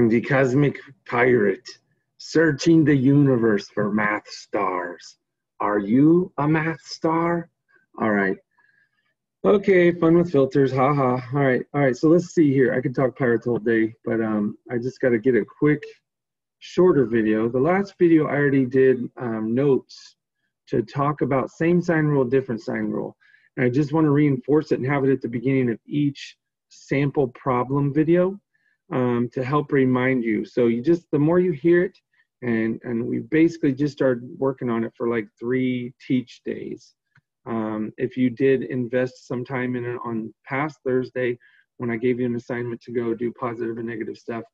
I'm the cosmic pirate, searching the universe for math stars. Are you a math star? All right. Okay, fun with filters, haha. All right, all right. So let's see here. I could talk pirates all day, but um, I just got to get a quick, shorter video. The last video I already did um, notes to talk about same sign rule, different sign rule. And I just want to reinforce it and have it at the beginning of each sample problem video um, to help remind you. So you just, the more you hear it, and, and we basically just started working on it for like three teach days. Um, if you did invest some time in it on past Thursday, when I gave you an assignment to go do positive and negative stuff,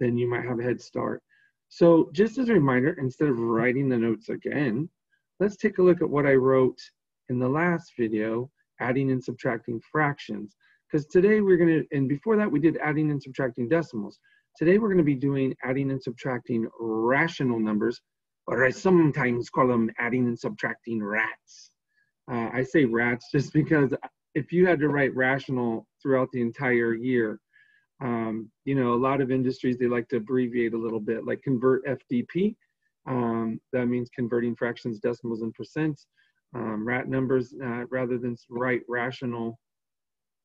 then you might have a head start. So just as a reminder, instead of writing the notes again, let's take a look at what I wrote in the last video, adding and subtracting fractions. Because today we're going to, and before that we did adding and subtracting decimals. Today we're going to be doing adding and subtracting rational numbers, or I sometimes call them adding and subtracting rats. Uh, I say rats just because if you had to write rational throughout the entire year, um, you know, a lot of industries, they like to abbreviate a little bit, like convert FDP. Um, that means converting fractions, decimals, and percents. Um, rat numbers, uh, rather than write rational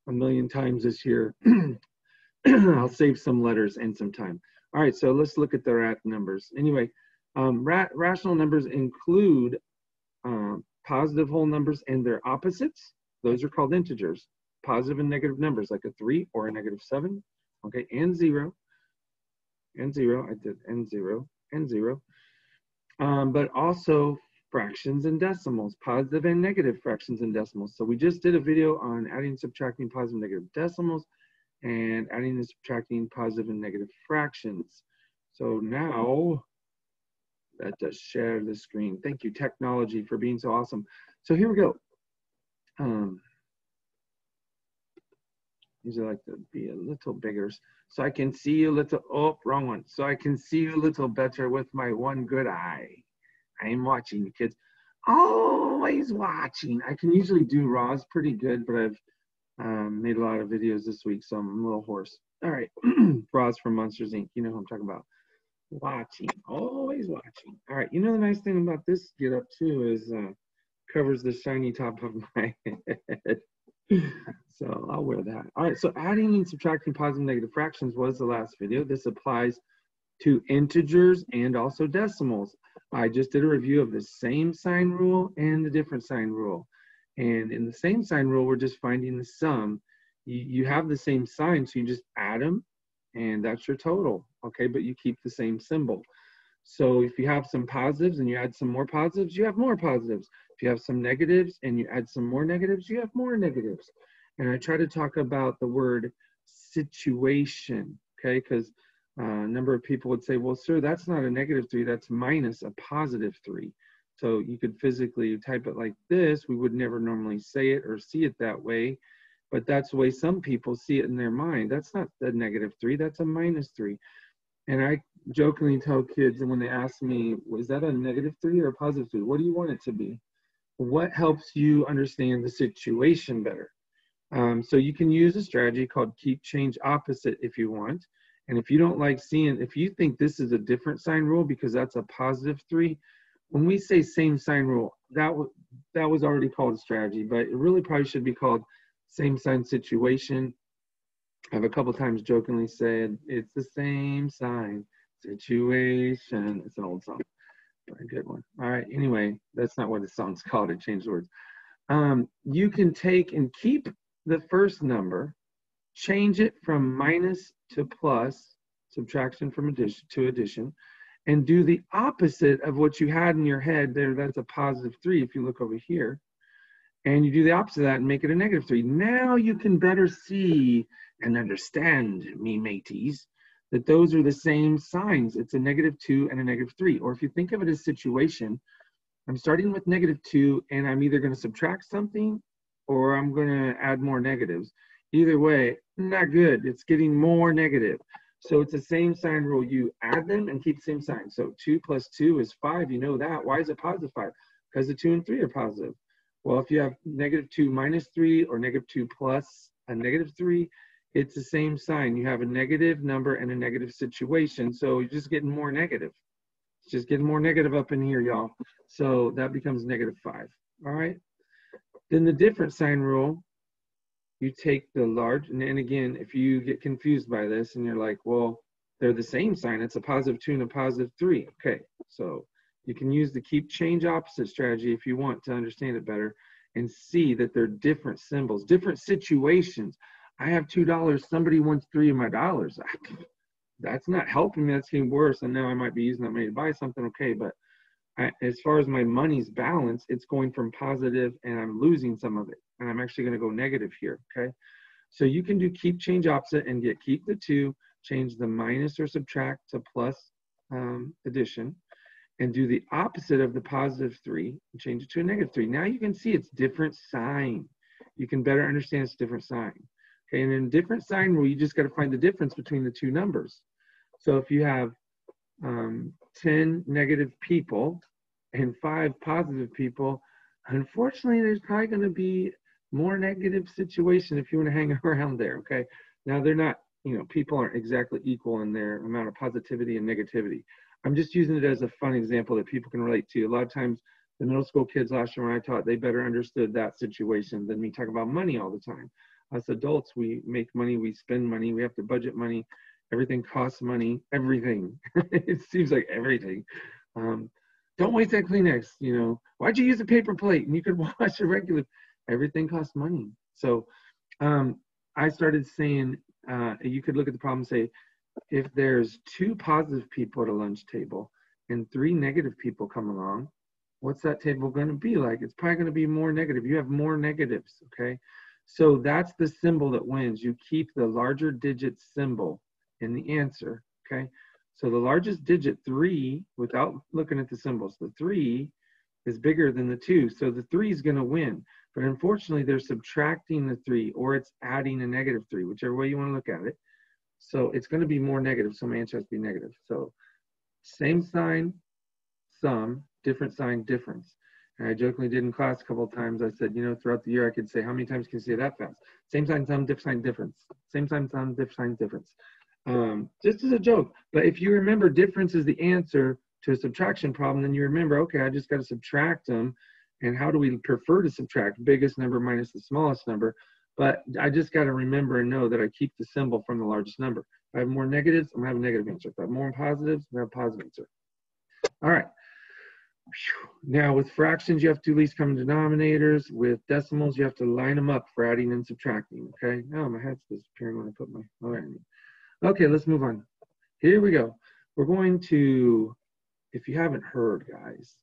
a million times this year. I'll save some letters and some time. All right, so let's look at the rat numbers. Anyway, um, rat, rational numbers include um, positive whole numbers and their opposites. Those are called integers. Positive and negative numbers, like a 3 or a negative 7, okay, and 0. And 0, I did, and 0, and 0. Um, but also fractions and decimals, positive and negative fractions and decimals. So we just did a video on adding, subtracting positive and negative decimals and adding and subtracting positive and negative fractions. So now, let us share the screen. Thank you, technology, for being so awesome. So here we go. Um, these are like to be a little bigger so I can see a little, oh, wrong one. So I can see a little better with my one good eye. I am watching the kids. Always watching. I can usually do Roz pretty good, but I've um, made a lot of videos this week, so I'm a little hoarse. All right, Roz from Monsters Inc. You know who I'm talking about. Watching, always watching. All right, you know the nice thing about this get up too is uh, covers the shiny top of my head. so I'll wear that. All right, so adding and subtracting positive and negative fractions was the last video. This applies to integers and also decimals. I just did a review of the same sign rule and the different sign rule. And in the same sign rule, we're just finding the sum. You, you have the same sign, so you just add them, and that's your total, okay? But you keep the same symbol. So if you have some positives and you add some more positives, you have more positives. If you have some negatives and you add some more negatives, you have more negatives. And I try to talk about the word situation, okay? Because uh, a number of people would say, well, sir, that's not a negative three, that's minus a positive three. So you could physically type it like this. We would never normally say it or see it that way, but that's the way some people see it in their mind. That's not a negative three, that's a minus three. And I jokingly tell kids, and when they ask me, was that a negative three or a positive three? What do you want it to be? What helps you understand the situation better? Um, so you can use a strategy called keep change opposite if you want. And if you don't like seeing, if you think this is a different sign rule because that's a positive three, when we say same sign rule, that was that was already called a strategy, but it really probably should be called same sign situation. I've a couple times jokingly said it's the same sign situation. It's an old song, but a good one. All right. Anyway, that's not what the song's called. It changed the words. Um, you can take and keep the first number change it from minus to plus, subtraction from addition to addition, and do the opposite of what you had in your head there. That's a positive three if you look over here. And you do the opposite of that and make it a negative three. Now you can better see and understand, me mateys, that those are the same signs. It's a negative two and a negative three. Or if you think of it as situation, I'm starting with negative two and I'm either going to subtract something or I'm going to add more negatives. Either way, not good. It's getting more negative. So it's the same sign rule. You add them and keep the same sign. So 2 plus 2 is 5. You know that. Why is it positive 5? Because the 2 and 3 are positive. Well, if you have negative 2 minus 3 or negative 2 plus a negative 3, it's the same sign. You have a negative number and a negative situation. So you're just getting more negative. It's just getting more negative up in here, y'all. So that becomes negative five. All right. Then the different sign rule, you take the large, and, and again, if you get confused by this and you're like, well, they're the same sign, it's a positive two and a positive three. Okay, so you can use the keep change opposite strategy if you want to understand it better and see that they're different symbols, different situations. I have two dollars, somebody wants three of my dollars. That's not helping me, that's getting worse. And now I might be using that money to buy something, okay, but As far as my money's balance, it's going from positive and I'm losing some of it. And I'm actually going to go negative here. Okay. So you can do keep change opposite and get keep the two, change the minus or subtract to plus um, addition, and do the opposite of the positive three and change it to a negative three. Now you can see it's different sign. You can better understand it's different sign. Okay. And in different sign rule, you just got to find the difference between the two numbers. So if you have um, 10 negative people and five positive people, unfortunately, there's probably going to be more negative situation if you want to hang around there. Okay. Now, they're not, you know, people aren't exactly equal in their amount of positivity and negativity. I'm just using it as a fun example that people can relate to. A lot of times, the middle school kids last year when I taught, they better understood that situation than me talking about money all the time. As adults, we make money, we spend money, we have to budget money, everything costs money. Everything. It seems like everything. Um, don't waste that kleenex you know. Why'd you use a paper plate and you could wash a regular? Everything costs money. So um, i started saying uh, you could look at the problem and say if there's two positive people at a lunch table and three negative people come along what's that table going to be like? It's probably going to be more negative. You have more negatives okay? So that's the symbol that wins. You keep the larger digit symbol in the answer, okay? So the largest digit, three, without looking at the symbols, the three is bigger than the two. So the three is gonna win. But unfortunately, they're subtracting the three or it's adding a negative three, whichever way you wanna look at it. So it's gonna be more negative, so my answer has to be negative. So same sign, sum, different sign, difference. And I jokingly did in class a couple of times. I said, you know, throughout the year, I could say, how many times can you say that fast? Same sign, sum, different sign, difference. Same sign, sum, different sign, difference um, just as a joke. But if you remember difference is the answer to a subtraction problem, then you remember, okay, I just got to subtract them. And how do we prefer to subtract? Biggest number minus the smallest number. But I just got to remember and know that I keep the symbol from the largest number. If I have more negatives, I'm going to have a negative answer. If I have more positives, I'm going to have a positive answer. All right. Now with fractions, you have to least common denominators. With decimals, you have to line them up for adding and subtracting, okay? Oh, my head's disappearing when I put my, all right. Okay, let's move on. Here we go. We're going to, if you haven't heard, guys,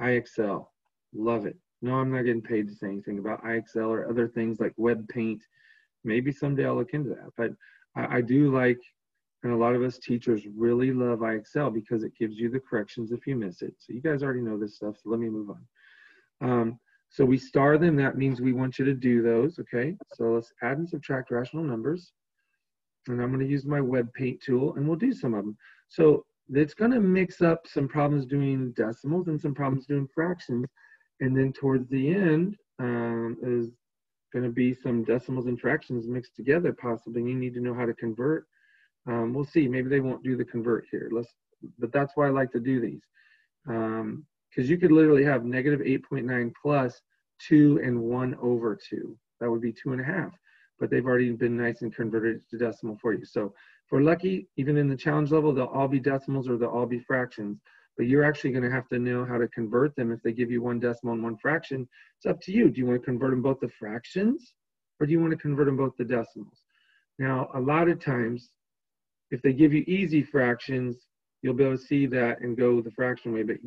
IXL, love it. No, I'm not getting paid to say anything about IXL or other things like web paint. Maybe someday I'll look into that. But I, I do like, and a lot of us teachers really love IXL because it gives you the corrections if you miss it. So you guys already know this stuff, so let me move on. Um, so we star them, that means we want you to do those, okay? So let's add and subtract rational numbers and I'm going to use my web paint tool and we'll do some of them. So it's going to mix up some problems doing decimals and some problems doing fractions. And then towards the end um, is going to be some decimals and fractions mixed together possibly. You need to know how to convert. Um, we'll see. Maybe they won't do the convert here. Let's, but that's why I like to do these. Because um, you could literally have negative 8.9 plus 2 and 1 over 2. That would be 2.5 but they've already been nice and converted to decimal for you. So if we're lucky, even in the challenge level, they'll all be decimals or they'll all be fractions. But you're actually going to have to know how to convert them. If they give you one decimal and one fraction, it's up to you. Do you want to convert them both to fractions or do you want to convert them both to decimals? Now, a lot of times, if they give you easy fractions, you'll be able to see that and go the fraction way. But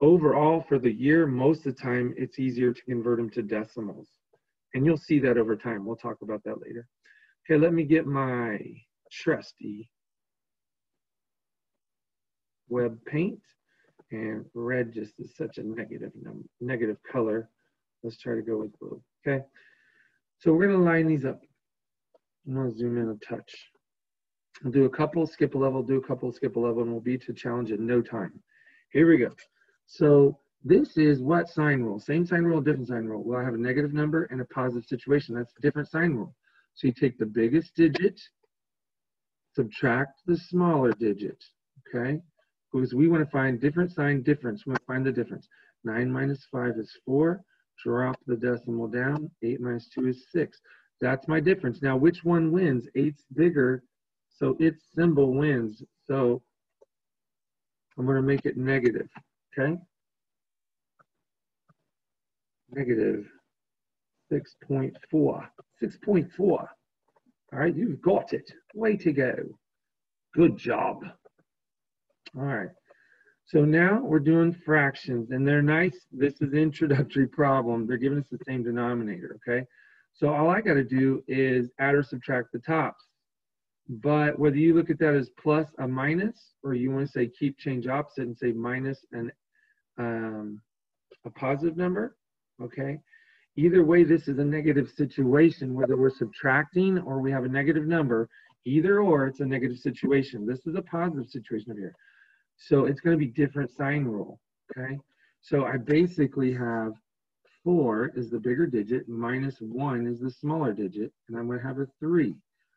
overall, for the year, most of the time, it's easier to convert them to decimals. And you'll see that over time. We'll talk about that later. Okay, let me get my trusty web paint. And red just is such a negative, negative color. Let's try to go with blue, okay? So we're gonna line these up. I'm gonna zoom in a touch. We'll do a couple, skip a level, do a couple, skip a level, and we'll be to challenge in no time. Here we go. So this is what sign rule? Same sign rule, different sign rule. Well, I have a negative number and a positive situation. That's a different sign rule. So you take the biggest digit, subtract the smaller digit, okay? Because we want to find different sign difference. We want to find the difference. 9 minus 5 is 4. Drop the decimal down. 8 minus 2 is 6. That's my difference. Now, which one wins? 8's bigger, so its symbol wins. So I'm going to make it negative, okay? Negative 6.4. 6.4. All right, you've got it. Way to go. Good job. All right. So now we're doing fractions, and they're nice. This is introductory problem. They're giving us the same denominator, okay? So all I got to do is add or subtract the tops. But whether you look at that as plus a minus, or you want to say keep change opposite and say minus an um, a positive number, okay? Either way, this is a negative situation, whether we're subtracting or we have a negative number, either or it's a negative situation. This is a positive situation over here. So it's going to be different sign rule, okay? So I basically have 4 is the bigger digit, minus 1 is the smaller digit, and I'm going to have a 3.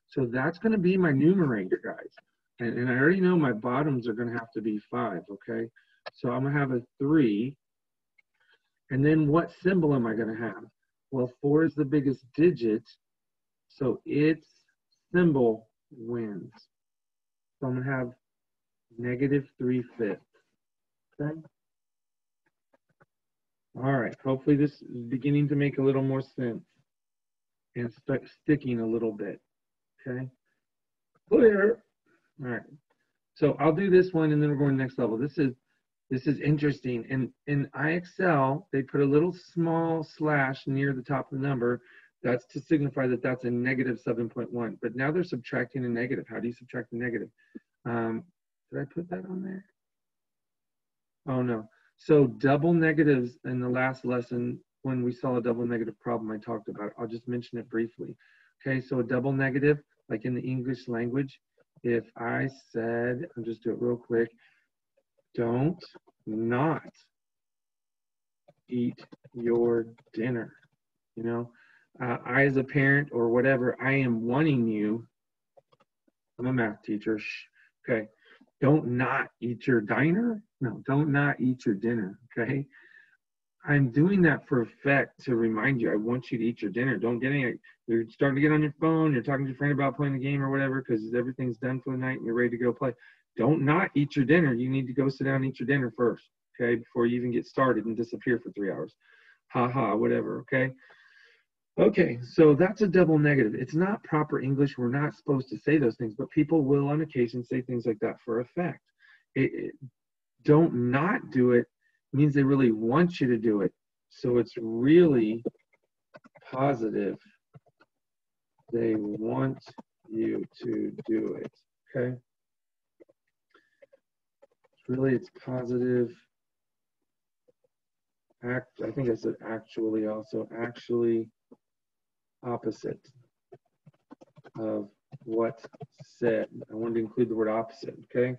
So that's going to be my numerator, guys. And, and I already know my bottoms are going to have to be 5, okay? So I'm going to have a 3. And then what symbol am I going to have? Well, 4 is the biggest digit, so its symbol wins. So I'm going to have negative 3 fifths. Okay? All right, hopefully this is beginning to make a little more sense and start sticking a little bit, okay? Clear. All right, so I'll do this one and then we're going next level. This is this is interesting. In, in IXL, they put a little small slash near the top of the number. That's to signify that that's a negative 7.1. But now they're subtracting a negative. How do you subtract a negative? Um, did I put that on there? Oh, no. So double negatives in the last lesson, when we saw a double negative problem, I talked about. I'll just mention it briefly. Okay, so a double negative, like in the English language, if I said, I'll just do it real quick, don't not eat your dinner. You know, uh, I, as a parent or whatever, I am wanting you. I'm a math teacher. Shh, okay. Don't not eat your diner. No, don't not eat your dinner. Okay. I'm doing that for effect to remind you. I want you to eat your dinner. Don't get any. You're starting to get on your phone. You're talking to your friend about playing a game or whatever because everything's done for the night and you're ready to go play. Don't not eat your dinner. You need to go sit down and eat your dinner first, okay, before you even get started and disappear for three hours. Ha ha, whatever, okay? Okay, so that's a double negative. It's not proper English. We're not supposed to say those things, but people will on occasion say things like that for effect. It, it, don't not do it means they really want you to do it. So it's really positive. They want you to do it, okay? Really it's positive act I think I said actually also actually opposite of what said. I wanted to include the word opposite, okay?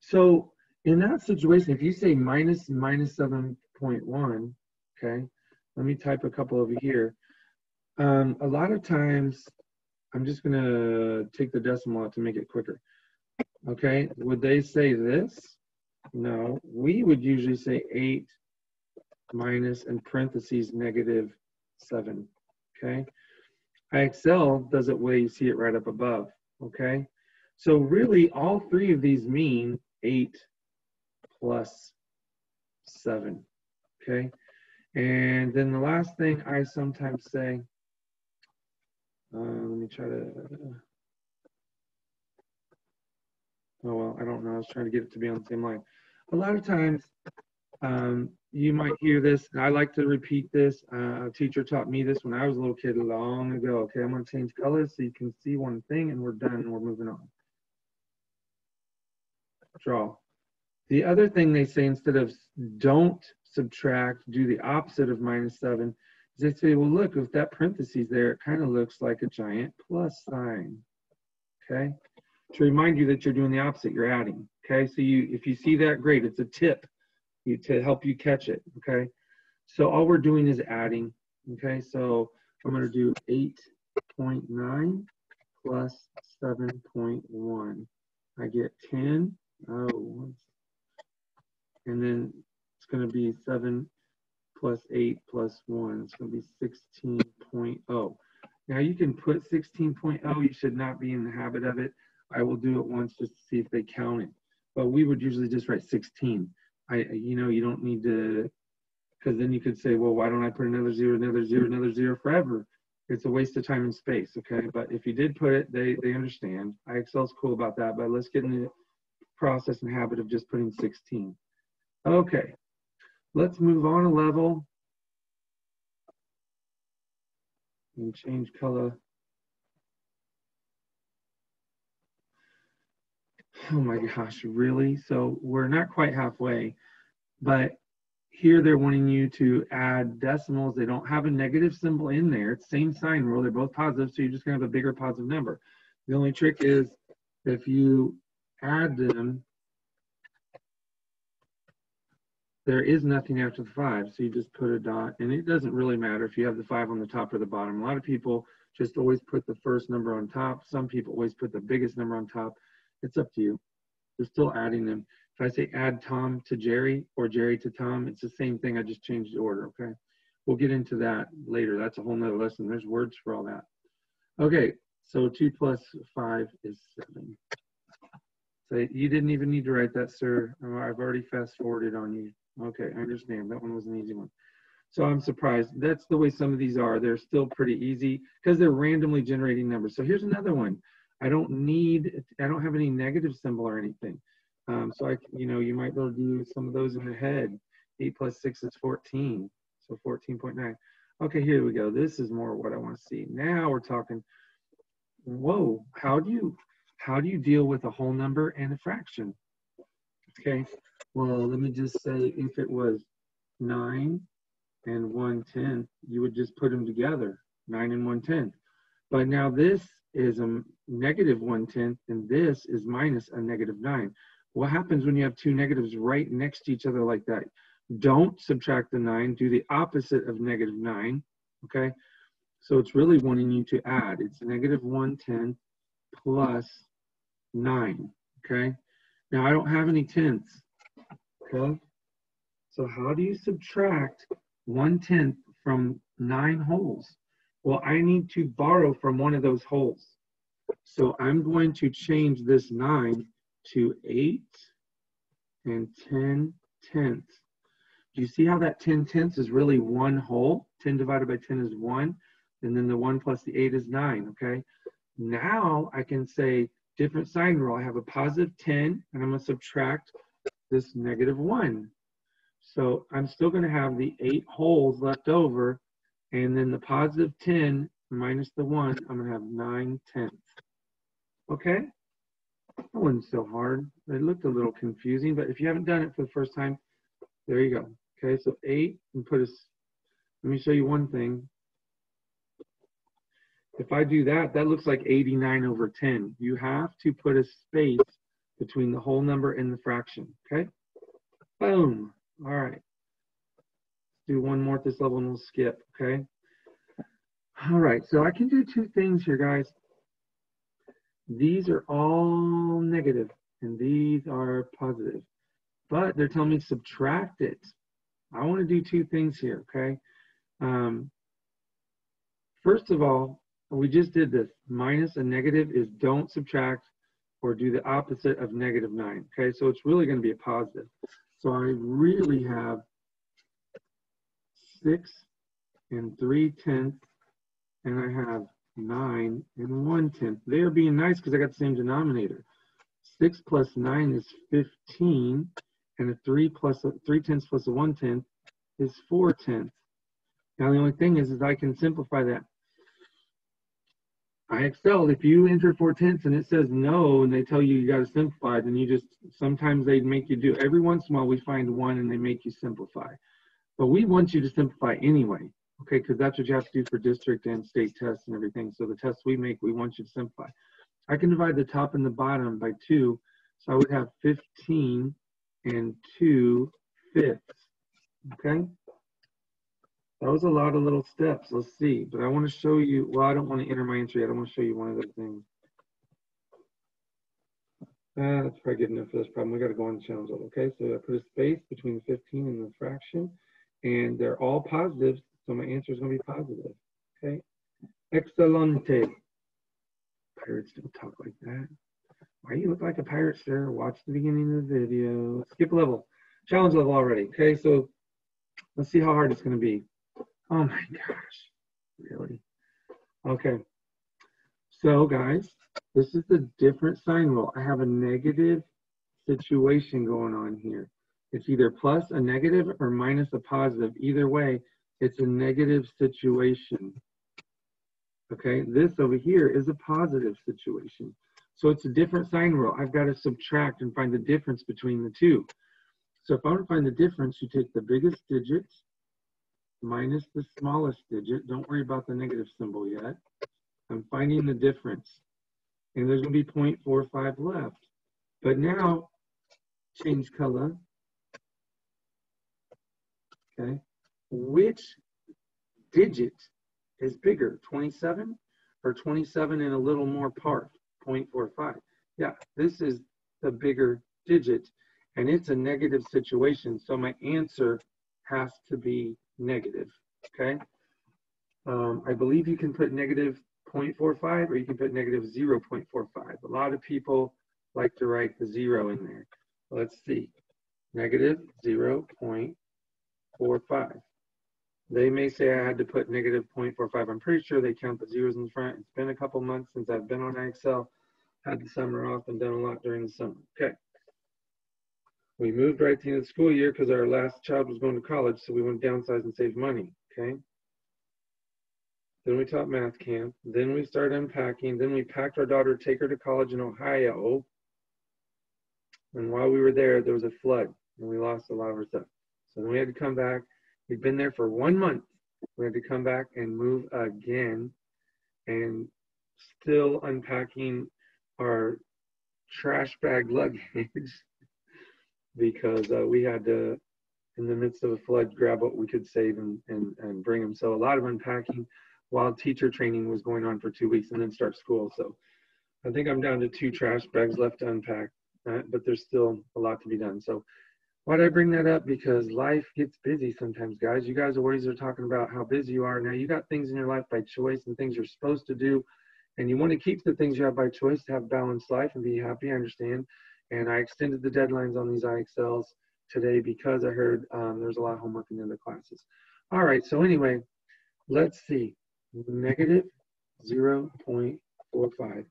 So in that situation, if you say minus minus 7.1, okay, let me type a couple over here. Um, a lot of times, I'm just gonna take the decimal out to make it quicker. Okay, would they say this? No, we would usually say 8 minus in parentheses negative 7, okay? IXL does it way you see it right up above, okay? So really all three of these mean 8 plus 7, okay? And then the last thing I sometimes say, uh, let me try to, oh well, I don't know, I was trying to get it to be on the same line a lot of times um, you might hear this. I like to repeat this. Uh, a teacher taught me this when I was a little kid long ago. Okay, I'm going to change colors so you can see one thing and we're done and we're moving on. Draw. The other thing they say instead of don't subtract, do the opposite of minus 7, is they say, well, look, with that parentheses there, it kind of looks like a giant plus sign. Okay? To remind you that you're doing the opposite, you're adding. Okay, so you if you see that, great. It's a tip you, to help you catch it. Okay, so all we're doing is adding. Okay, so I'm going to do 8.9 plus 7.1. I get 10. Oh, and then it's going to be 7 plus 8 plus 1. It's going to be 16.0. Now you can put 16.0. You should not be in the habit of it. I will do it once just to see if they count it. But we would usually just write 16. I, you know, you don't need to, because then you could say, well, why don't I put another zero, another zero, another zero forever? It's a waste of time and space, okay? But if you did put it, they, they understand. IXL's cool about that, but let's get in the process and habit of just putting 16. Okay, let's move on a level and change color. Oh my gosh, really? So we're not quite halfway, but here they're wanting you to add decimals. They don't have a negative symbol in there. It's same sign rule. They're both positive, so you're just gonna have a bigger positive number. The only trick is if you add them, there is nothing after the five, so you just put a dot, and it doesn't really matter if you have the five on the top or the bottom. A lot of people just always put the first number on top. Some people always put the biggest number on top. It's up to you. You're still adding them. If I say add Tom to Jerry or Jerry to Tom, it's the same thing. I just changed the order, okay? We'll get into that later. That's a whole nother lesson. There's words for all that. Okay, so two plus five is seven. So you didn't even need to write that, sir. Oh, I've already fast forwarded on you. Okay, I understand. That one was an easy one. So I'm surprised. That's the way some of these are. They're still pretty easy because they're randomly generating numbers. So here's another one. I don't need, I don't have any negative symbol or anything. Um, so I, you know, you might be able to do some of those in the head. 8 plus 6 is 14, so 14.9. Okay, here we go. This is more what I want to see. Now we're talking, whoa, how do you, how do you deal with a whole number and a fraction? Okay, well, let me just say if it was 9 and 1 tenth, you would just put them together, 9 and 1 tenth. But now this is a negative 1 tenth, and this is minus a negative 9. What happens when you have two negatives right next to each other like that? Don't subtract the 9, do the opposite of negative 9, okay? So it's really wanting you to add. It's negative 1 tenth plus 9, okay? Now I don't have any tenths, Okay. So how do you subtract one tenth from nine holes? Well, I need to borrow from one of those holes. So I'm going to change this nine to eight and 10 tenths. Do you see how that 10 tenths is really one hole? 10 divided by 10 is one, and then the one plus the eight is nine, okay? Now I can say different sign rule. I have a positive 10, and I'm gonna subtract this negative 1. So I'm still going to have the 8 holes left over, and then the positive 10 minus the 1, I'm going to have 9 tenths. Okay? That wasn't so hard. It looked a little confusing, but if you haven't done it for the first time, there you go. Okay, so 8, and put a, let me show you one thing. If I do that, that looks like 89 over 10. You have to put a space between the whole number and the fraction, okay? Boom, all right. Do one more at this level and we'll skip, okay? All right, so I can do two things here, guys. These are all negative and these are positive, but they're telling me subtract it. I want to do two things here, okay? Um, first of all, we just did this. Minus a negative is don't subtract or do the opposite of negative 9. Okay, so it's really going to be a positive. So I really have 6 and 3 tenths, and I have 9 and one tenth. They're being nice because I got the same denominator. 6 plus 9 is 15, and a 3 plus a, 3 tenths plus a 1 tenth is 4 tenths. Now the only thing is, is I can simplify that IXL. If you enter four tenths and it says no, and they tell you you got to simplify, then you just sometimes they make you do. Every once in a while, we find one and they make you simplify, but we want you to simplify anyway, okay? Because that's what you have to do for district and state tests and everything. So the tests we make, we want you to simplify. I can divide the top and the bottom by two, so I would have 15 and two fifths, okay? That was a lot of little steps. Let's see. But I want to show you, well, I don't want to enter my yet. I want to show you one other thing. Uh, that's probably good enough for this problem. We got to go on the challenge level. Okay, so I put a space between the 15 and the fraction, and they're all positives, so my answer is going to be positive. Okay, excelente. Pirates don't talk like that. Why you look like a pirate, sir? Watch the beginning of the video. Skip level. Challenge level already. Okay, so let's see how hard it's going to be. Oh my gosh, really? Okay, so guys, this is the different sign rule. I have a negative situation going on here. It's either plus a negative or minus a positive. Either way, it's a negative situation. Okay, this over here is a positive situation. So it's a different sign rule. I've got to subtract and find the difference between the two. So if I want to find the difference, you take the biggest digit minus the smallest digit. Don't worry about the negative symbol yet. I'm finding the difference and there's going to be 0.45 left. But now, change color. Okay, which digit is bigger, 27 or 27 and a little more part, 0.45? Yeah, this is the bigger digit, and it's a negative situation, so my answer has to be negative, okay? Um, I believe you can put negative 0.45 or you can put negative 0.45. A lot of people like to write the zero in there. Let's see, negative 0.45. They may say I had to put negative 0.45. I'm pretty sure they count the zeros in the front. It's been a couple months since I've been on IXL, had the summer off and done a lot during the summer. Okay. We moved right to the end of the school year because our last child was going to college, so we went downsize and saved money. Okay. Then we taught math camp. Then we started unpacking. Then we packed our daughter, take her to college in Ohio. And while we were there, there was a flood and we lost a lot of our stuff. So then we had to come back. We'd been there for one month. We had to come back and move again and still unpacking our trash bag luggage because uh, we had to, in the midst of a flood, grab what we could save and, and, and bring them. So a lot of unpacking while teacher training was going on for two weeks and then start school. So I think I'm down to two trash bags left to unpack, uh, but there's still a lot to be done. So why did I bring that up? Because life gets busy sometimes, guys. You guys always are talking about how busy you are. Now you got things in your life by choice and things you're supposed to do, and you want to keep the things you have by choice to have balanced life and be happy. I understand. And I extended the deadlines on these IXLs today because I heard um, there's a lot of homework in the other classes. All right. So anyway, let's see negative 0.45.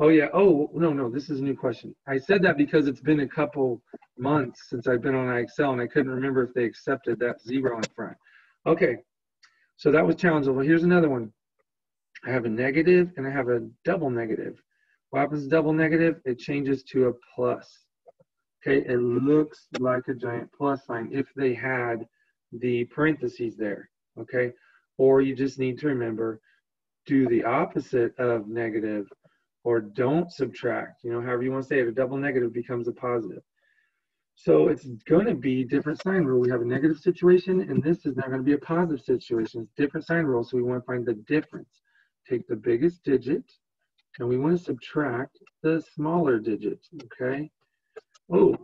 Oh yeah, oh no, no, this is a new question. I said that because it's been a couple months since I've been on IXL and I couldn't remember if they accepted that zero in front. Okay, so that was challenging. Well, here's another one. I have a negative and I have a double negative. What happens to double negative? It changes to a plus. Okay, it looks like a giant plus sign if they had the parentheses there. Okay, or you just need to remember do the opposite of negative or don't subtract you know however you want to say it a double negative becomes a positive. So it's going to be different sign rule. We have a negative situation and this is not going to be a positive situation. It's different sign rule so we want to find the difference. Take the biggest digit and we want to subtract the smaller digit okay? Oh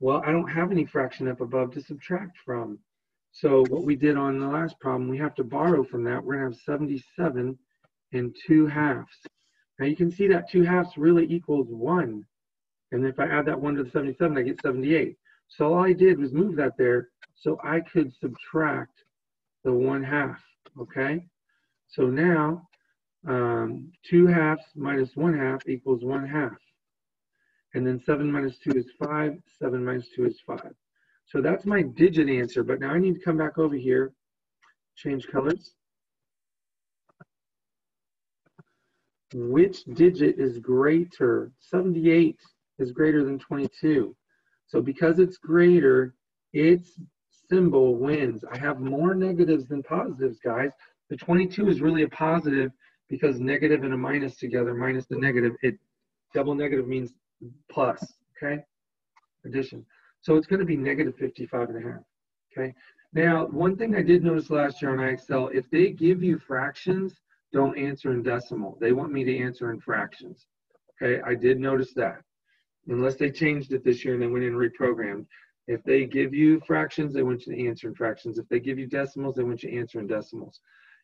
well i don't have any fraction up above to subtract from. So what we did on the last problem, we have to borrow from that. We're gonna have 77 and 2 halves. Now you can see that 2 halves really equals 1. And if I add that 1 to the 77, I get 78. So all I did was move that there so I could subtract the 1 half, okay? So now um, 2 halves minus 1 half equals 1 half. And then 7 minus 2 is 5, 7 minus 2 is 5. So that's my digit answer, but now I need to come back over here, change colors. Which digit is greater? 78 is greater than 22. So because it's greater, its symbol wins. I have more negatives than positives, guys. The 22 is really a positive because negative and a minus together, minus the negative, it double negative means plus, okay? Addition. So it's going to be negative 55 and a half. Okay. Now, one thing I did notice last year on IXL, if they give you fractions, don't answer in decimal. They want me to answer in fractions. Okay, I did notice that. Unless they changed it this year and they went in and reprogrammed. If they give you fractions, they want you to answer in fractions. If they give you decimals, they want you to answer in decimals.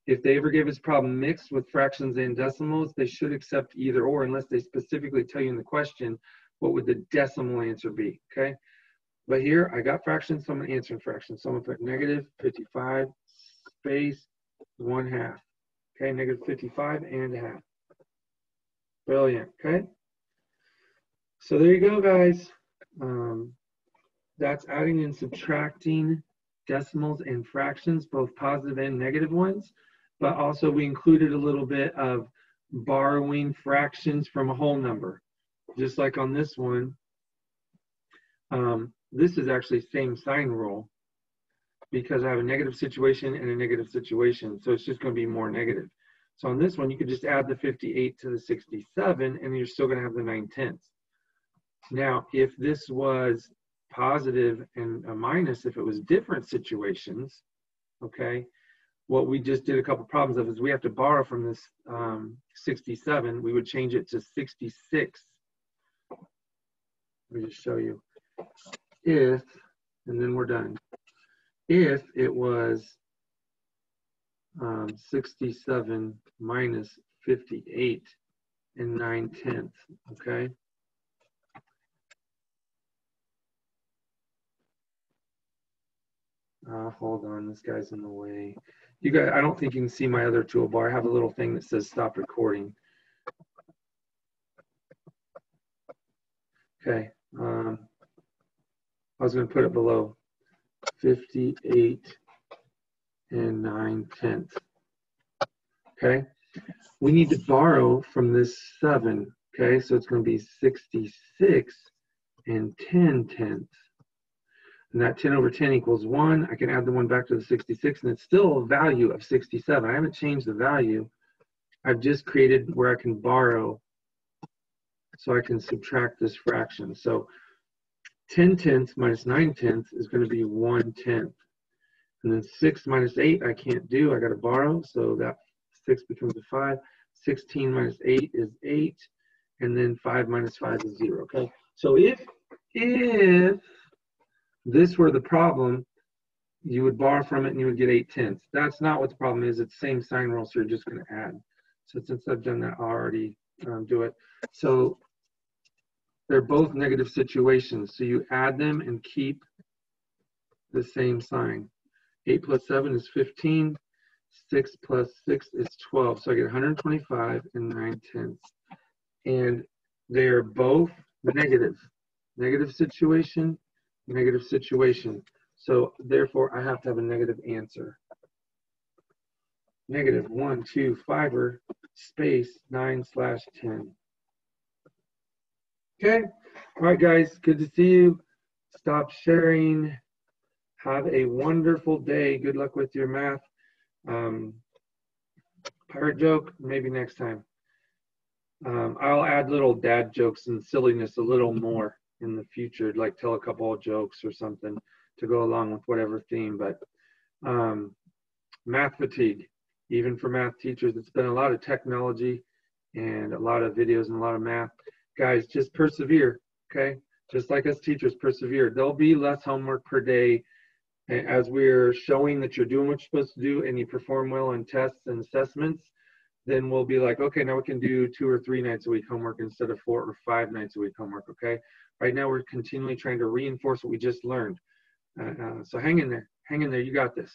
If they ever give us problem mixed with fractions and decimals, they should accept either or unless they specifically tell you in the question what would the decimal answer be, okay? But here I got fractions, so I'm gonna answer in fractions. So I'm gonna put negative 55 space one half. Okay, negative 55 and a half. Brilliant, okay? So there you go, guys. Um, that's adding and subtracting decimals and fractions, both positive and negative ones. But also we included a little bit of borrowing fractions from a whole number. Just like on this one, um, this is actually same sign rule because I have a negative situation and a negative situation. So it's just going to be more negative. So on this one, you could just add the 58 to the 67 and you're still going to have the 9 tenths. Now, if this was positive and a minus, if it was different situations, okay, what we just did a couple problems of is we have to borrow from this um, 67. We would change it to 66. Let me just show you if, and then we're done, if it was um, 67 minus 58 and 9 tenths, okay? Uh, hold on, this guy's in the way. You guys, I don't think you can see my other toolbar. I have a little thing that says stop recording. Okay, um, I was going to put it below 58 and 9 tenths. Okay, we need to borrow from this 7. Okay, so it's going to be 66 and 10 tenths. And that 10 over 10 equals 1. I can add the 1 back to the 66, and it's still a value of 67. I haven't changed the value. I've just created where I can borrow so I can subtract this fraction. So 10 tenths minus 9 tenths is going to be 1 tenth. And then 6 minus 8 I can't do. I got to borrow. So that 6 becomes a 5. 16 minus 8 is 8. And then 5 minus 5 is 0. Okay. So if, if this were the problem, you would borrow from it and you would get 8 tenths. That's not what the problem is. It's the same sign rule, so you're just going to add. So since I've done that, I'll already um, do it. So they're both negative situations. So you add them and keep the same sign. 8 plus 7 is 15. 6 plus 6 is 12. So I get 125 and 9 tenths. And they're both negative. Negative situation, negative situation. So therefore, I have to have a negative answer. Negative 1, 2, 5 space 9 slash 10. Okay. All right, guys. Good to see you. Stop sharing. Have a wonderful day. Good luck with your math. Um, pirate joke, maybe next time. Um, I'll add little dad jokes and silliness a little more in the future, like tell a couple of jokes or something to go along with whatever theme. But um, math fatigue, even for math teachers, it's been a lot of technology and a lot of videos and a lot of math guys, just persevere, okay? Just like us teachers, persevere. There'll be less homework per day as we're showing that you're doing what you're supposed to do and you perform well on tests and assessments. Then we'll be like, okay, now we can do two or three nights a week homework instead of four or five nights a week homework, okay? Right now, we're continually trying to reinforce what we just learned. Uh, uh, so hang in there. Hang in there. You got this.